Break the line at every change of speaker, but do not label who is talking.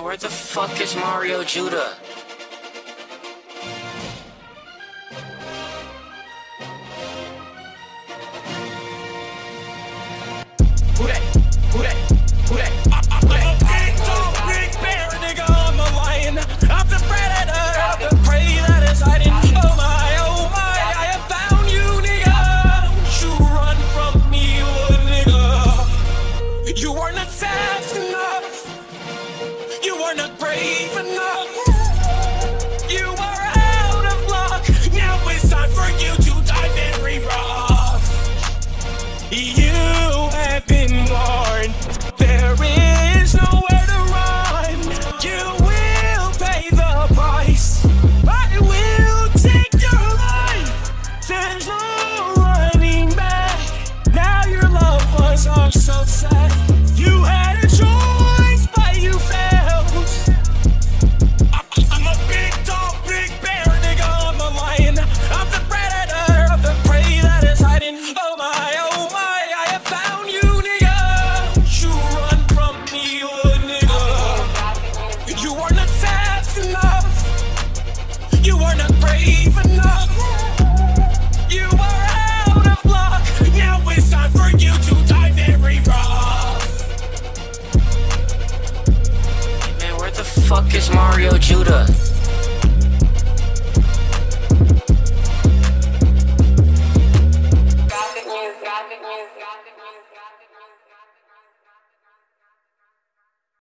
Man, where the fuck is Mario Judah?
Who that? Who that? Who that? I, I, I'm a big dog, big bear, nigga. I'm a lion. I'm the predator. I'm the prey that is hiding. Oh my, oh my, I have found you, nigga. Don't you run from me, little nigga. You are not fast enough. You are not brave enough.
Fuck is Mario Judah?